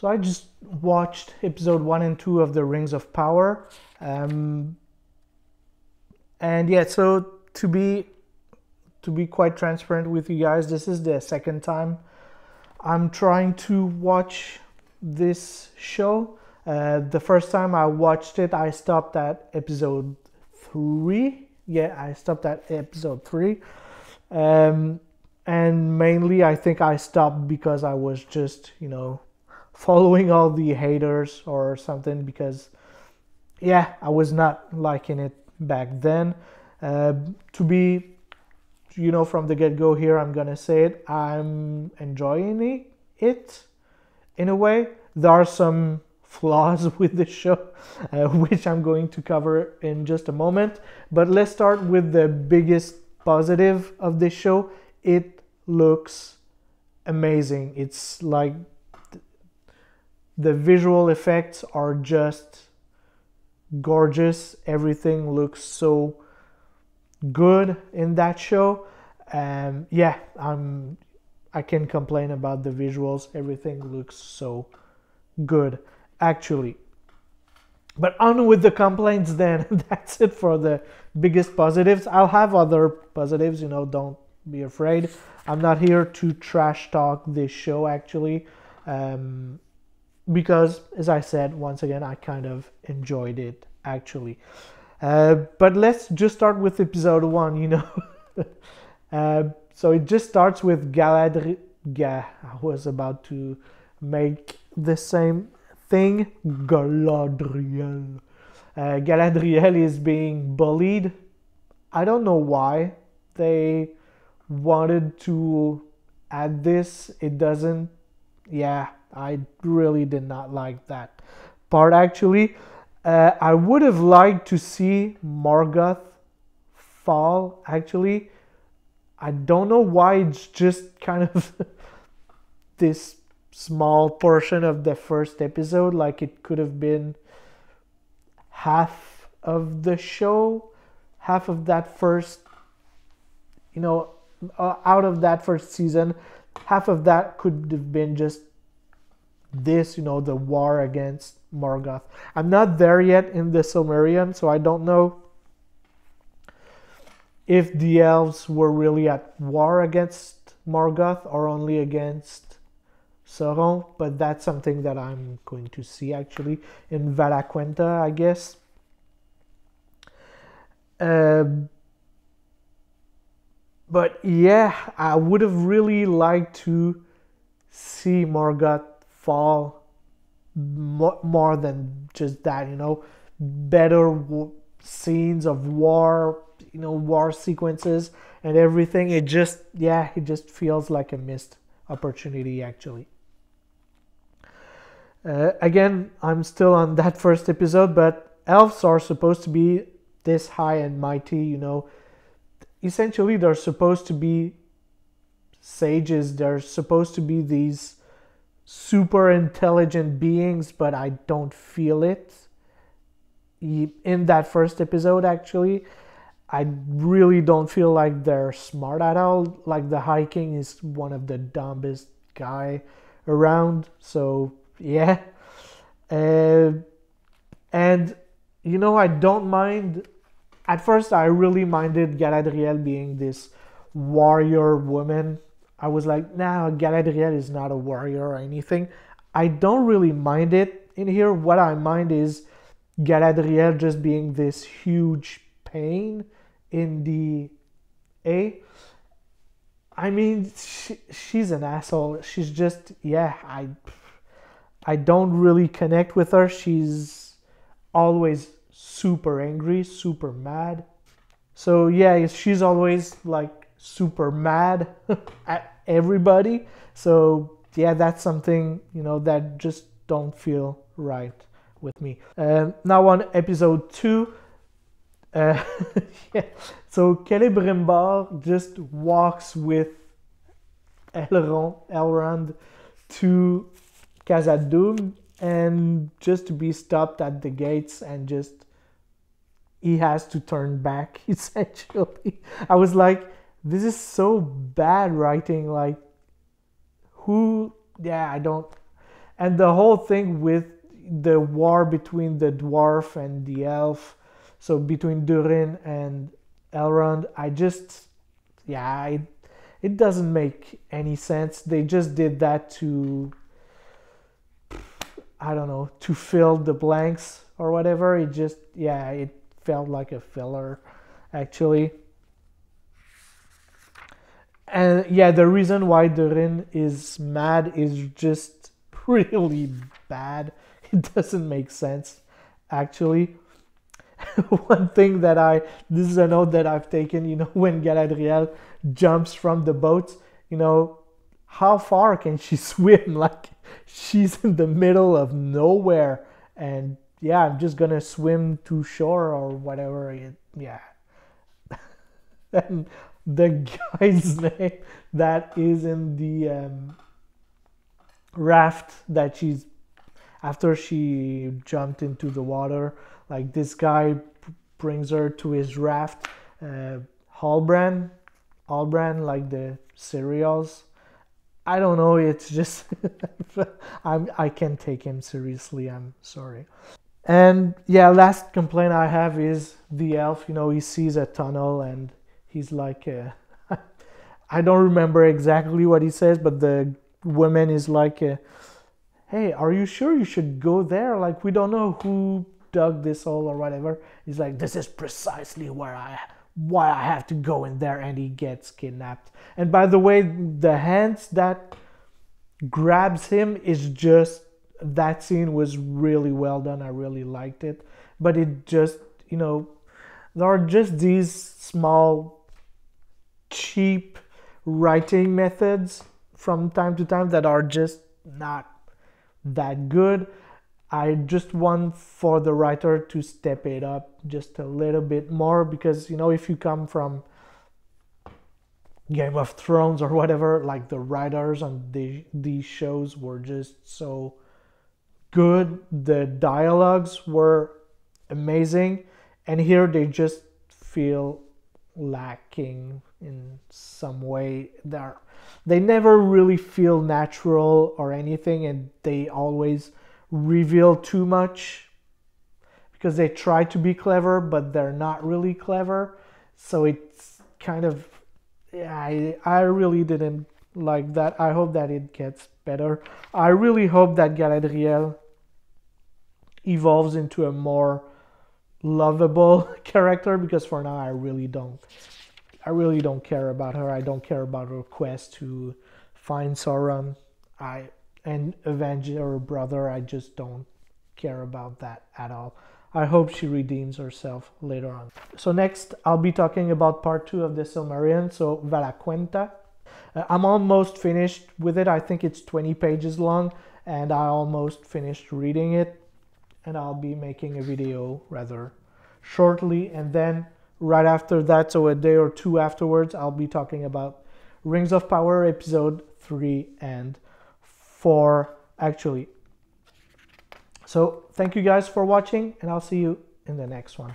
so I just watched episode one and two of the Rings of Power. Um, and yeah, so to be to be quite transparent with you guys, this is the second time I'm trying to watch this show. Uh, the first time I watched it, I stopped at episode three. Yeah, I stopped at episode three. Um, and mainly, I think I stopped because I was just, you know, following all the haters or something because, yeah, I was not liking it back then. Uh, to be, you know, from the get go here, I'm gonna say it, I'm enjoying it in a way. There are some flaws with the show, uh, which I'm going to cover in just a moment. But let's start with the biggest positive of this show. It looks amazing. It's like the visual effects are just gorgeous. Everything looks so good in that show. Um, yeah, I'm. I can complain about the visuals. Everything looks so good, actually. But on with the complaints then. That's it for the biggest positives. I'll have other positives, you know, don't be afraid. I'm not here to trash talk this show actually. Um, because, as I said, once again, I kind of enjoyed it actually. Uh, but let's just start with episode one, you know. uh, so it just starts with Galadriel. Ga- I was about to make the same thing. Galadriel. Uh, Galadriel is being bullied. I don't know why they wanted to add this. It doesn't. Yeah, I really did not like that part actually. Uh, I would have liked to see Morgoth fall actually. I don't know why it's just kind of this small portion of the first episode. Like it could have been half of the show, half of that first, you know, uh, out of that first season, half of that could have been just this, you know, the war against Morgoth. I'm not there yet in the Silmarillion, so I don't know if the elves were really at war against Morgoth or only against Sauron, but that's something that I'm going to see actually in Valaquenta, I guess. Um, but yeah, I would have really liked to see Morgoth fall more, than just that, you know, better scenes of war, you know, war sequences and everything. It just, yeah, it just feels like a missed opportunity actually. Uh, again, I'm still on that first episode, but elves are supposed to be this high and mighty, you know. Essentially, they're supposed to be sages, they're supposed to be these super intelligent beings, but I don't feel it. In that first episode, actually, I really don't feel like they're smart at all. Like the High King is one of the dumbest guy around. So yeah, uh, and you know I don't mind at first I really minded Galadriel being this warrior woman. I was like, nah, Galadriel is not a warrior or anything. I don't really mind it in here. What I mind is Galadriel just being this huge pain in the A. I mean, she, she's an asshole. She's just, yeah, I, I don't really connect with her. She's always super angry, super mad. So yeah, she's always like super mad at everybody. So yeah, that's something you know that just don't feel right with me. Uh, now on episode two, uh, yeah, so Celebrimbor just walks with Elrond, Elrond to Khazad-dûm and just to be stopped at the gates and just he has to turn back essentially i was like this is so bad writing like who yeah i don't and the whole thing with the war between the dwarf and the elf, so between Durin and Elrond, I just, yeah, it, it doesn't make any sense. They just did that to, I don't know, to fill the blanks or whatever. It just, yeah, it felt like a filler, actually. And yeah, the reason why Durin is mad is just really bad. It doesn't make sense, actually. One thing that I, this is a note that I've taken, you know, when Galadriel jumps from the boat, you know, how far can she swim? Like she's in the middle of nowhere. And yeah, I'm just gonna swim to shore or whatever. It, yeah. and the guy's name that is in the um, raft that she's after she jumped into the water like this guy brings her to his raft uh, Halbrand Halbrand like the cereals. I don't know it's just I'm I can't take him seriously I'm sorry. And yeah last complaint I have is the elf you know he sees a tunnel and he's like uh, I don't remember exactly what he says but the woman is like uh, hey are you sure you should go there? Like we don't know who dug this hole or whatever. He's like this is precisely where i why i have to go in there and he gets kidnapped. And by the way the hands that grabs him is just that scene was really well done. I really liked it. But it just you know there are just these small cheap writing methods from time to time that are just not that good. I just want for the writer to step it up just a little bit more because you know if you come from Game of Thrones or whatever, like the writers on the, these shows were just so good. The dialogues were amazing, and here they just feel lacking in some way. They're they never really feel natural or anything, and they always reveal too much because they try to be clever, but they're not really clever. So it's kind of I I really didn't like that. I hope that it gets better. I really hope that Galadriel evolves into a more lovable character because for now I really don't I really don't care about her. I don't care about her quest to find Sauron. I and avenge her brother. I just don't care about that at all. I hope she redeems herself later on. So next, I'll be talking about part two of the Silmarillion. So Valaquenta. Uh, I'm almost finished with it. I think it's 20 pages long, and I almost finished reading it. And I'll be making a video rather shortly, and then right after that, so a day or two afterwards, I'll be talking about Rings of Power episode 3 and 4 actually. So thank you guys for watching and I'll see you in the next one.